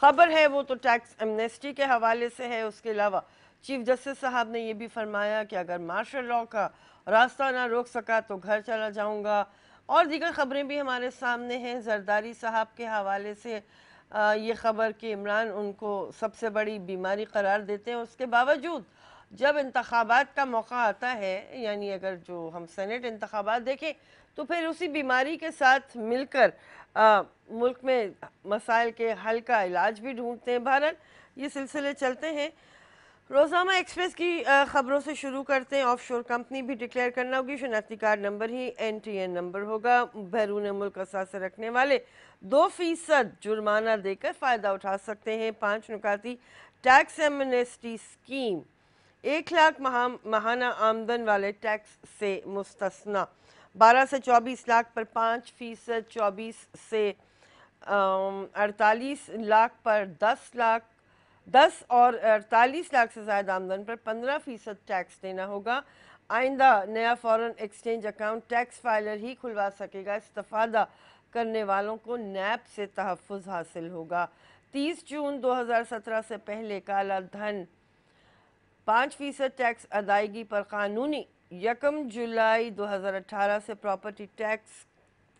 خبر ہے وہ تو ٹیکس امنیسٹی کے حوالے سے ہے، اس کے علاوہ چیف جسٹس صاحب نے یہ بھی فرمایا کہ اگر مارشل لاء کا راستہ نہ روک سکا تو گھر چلا جاؤں گا۔ اور دیگر خبریں بھی ہمارے سامنے ہیں۔ زرداری صاحب کے حوالے سے یہ خبر کہ عمران ان کو سب سے بڑی بیماری قرار دیتے ہیں۔ اس کے باوجود جب انتخابات کا موقع آتا ہے یعنی اگر جو ہم سینٹ انتخابات دیکھیں، تو پھر اسی بیماری کے ساتھ مل کر ملک میں مسائل کے حل کا علاج بھی ڈھونڈتے ہیں۔ بھارت یہ سلسلے چلتے ہیں۔ روزامہ ایکسپریس کی خبروں سے شروع کرتے ہیں۔ آف شور کمپنی بھی ڈکلیئر کرنا ہوگی۔ شناختی کارڈ نمبر ہی این ٹی این نمبر ہوگا۔ بیرون ملک اثاثے رکھنے والے دو فیصد جرمانہ دے کر فائدہ اٹھا سکتے ہیں۔ پانچ نکاتی ٹیکس ایمنیسٹی سکیم۔ ایک لاکھ ماہانہ آمدن والے ٹیکس سے مستثنا بارہ سے چوبیس لاکھ پر پانچ فیصد، چوبیس سے اڑتالیس لاکھ پر دس لاکھ، دس اور اڑتالیس لاکھ سے زائد آمدن پر پندرہ فیصد ٹیکس دینا ہوگا۔ آئندہ نیا foreign exchange account tax filer ہی کھلوا سکے گا۔ استفادہ کرنے والوں کو نیپ سے تحفظ حاصل ہوگا۔ تیس جون دو ہزار سترہ سے پہلے کالا دھن۔ پانچ فیصد ٹیکس ادائیگی پر قانونی یکم جولائی دو ہزار اٹھارہ سے پراپرٹی ٹیکس،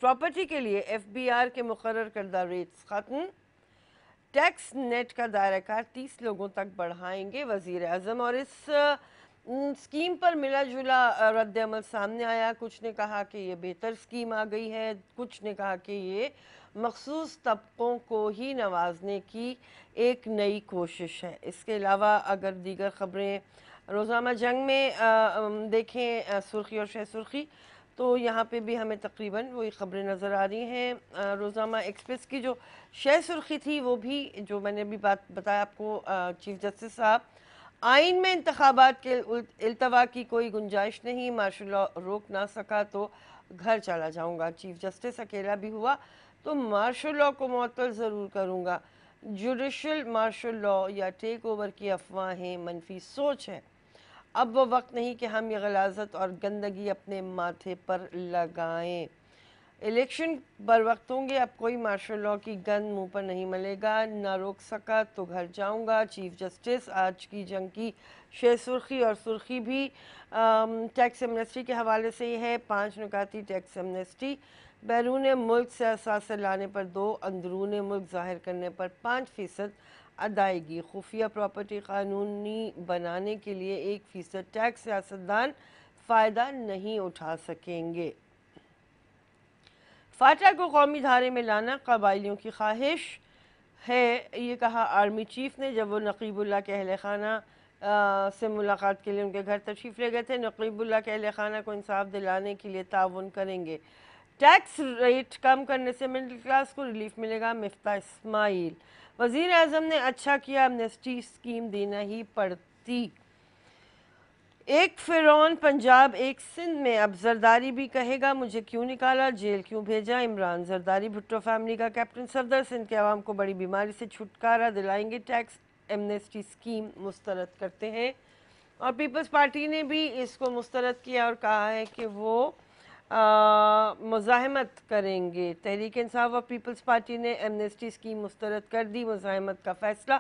پراپرٹی کے لیے ایف بی آر کے مقرر کردہ ریٹس ختم۔ ٹیکس نیٹ کا دائرہ کار تیس لوگوں تک بڑھائیں گے، وزیر اعظم، اور اس سکیم پر ملا جلا رد عمل سامنے آیا۔ کچھ نے کہا کہ یہ بہتر سکیم آ گئی ہے۔ کچھ نے کہا کہ یہ مخصوص طبقوں کو ہی نوازنے کی ایک نئی کوشش ہے۔ اس کے علاوہ اگر دیگر خبریں روزانہ جنگ میں دیکھیں سرخی اور شہ سرخی، تو یہاں پہ بھی ہمیں تقریباً وہی خبریں نظر آ رہی ہیں۔ روزانہ ایکسپریس کی جو شہ سرخی تھی، وہ بھی جو میں نے بھی بات بتایا آپ کو چیف جسٹس صاحب آئین میں انتخابات کے التوا کی کوئی گنجائش نہیں، مارشل لاء روک نہ سکا تو گھر چلا جاؤں گا۔ چیف جسٹس اکیلا بھی ہوا تو مارشل لاء کو معطل ضرور کروں گا۔ جوڈیشل مارشل لاء یا ٹیک اوور کی افواہیں منفی سوچ ہے اب وہ وقت نہیں کہ ہم یہ غلازت اور گندگی اپنے ماتھے پر لگائیں۔ الیکشن بر وقت ہوں گے، اب کوئی مارشل لاء کی گند منہ پر نہیں ملے گا، نہ روک سکا تو گھر جاؤں گا۔ چیف جسٹس، آج کی جنگ کی شے سرخی اور سرخی بھی۔ ٹیکس امنیسٹی کے حوالے سے ہی ہے، پانچ نکاتی ٹیکس امنیسٹی۔ بیرون ملک سے اثاثے لانے پر دو، اندرون ملک ظاہر کرنے پر پانچ فیصد ادائیگی۔ خفیہ پراپرٹی قانونی بنانے کے لیے ایک فیصد ٹیکس سیاستدان فائدہ نہیں اٹھا سکیں گے۔ فاٹا کو قومی دھارے میں لانا قبائلیوں کی خواہش ہے۔ یہ کہا آرمی چیف نے جب وہ نقیب اللہ کے اہل خانہ سے ملاقات کے لیے ان کے گھر تشریف لے گئے تھے، نقیب اللہ کے اہل خانہ کو انصاف دلانے کے لیے تعاون کریں گے۔ ٹیکس ریٹ کم کرنے سے مڈل کلاس کو ریلیف ملے گا مفتہ اسماعیل۔ وزیر اعظم نے اچھا کیا، امنیسٹی سکیم دینا ہی پڑتی۔ ایک فرعون پنجاب ایک سندھ میں، اب زرداری بھی کہے گا، مجھے کیوں نکالا؟ جیل کیوں بھیجا؟ عمران زرداری، بھٹو فیملی کا کیپٹن صفدر سندھ کے عوام کو بڑی بیماری سے چھٹکارا دلائیں گے۔ ٹیکس، امنیسٹی سکیم مسترد کرتے ہیں۔ اور پیپلز پارٹی نے بھی اس کو مسترد کیا اور کہا ہے کہ وہ مزاحمت کریں گے۔ تحریک انصاف اور پیپلز پارٹی نے ایمنسٹی اسکیم مسترد کر دی۔ مزاحمت کا فیصلہ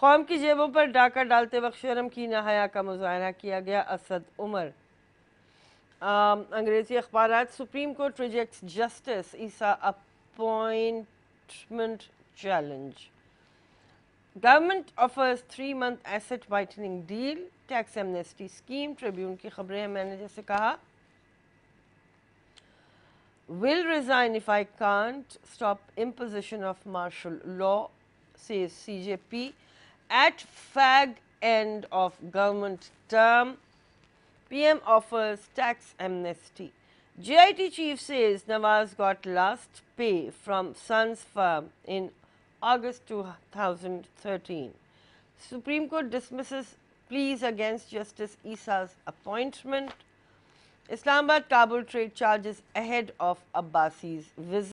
قوم کی جیبوں پر ڈاکہ ڈالتے وقت شرم کی نہایا کا مظاہرہ کیا گیا اسد عمر۔ انگریزی اخبارات Supreme Court rejects Justice Isa appointment challenge. Government offers three month asset whitening deal tax amnesty scheme Tribune کی خبریں ہیں میں نے جیسے کہا۔ will resign if I can't stop imposition of martial law, says CJP. At fag end of government term, PM offers tax amnesty. JIT chief says Nawaz got last pay from son's firm in August 2013. Supreme Court dismisses pleas against Justice Isa's appointment. Islamabad Kabul trade charges ahead of Abbasi's visit.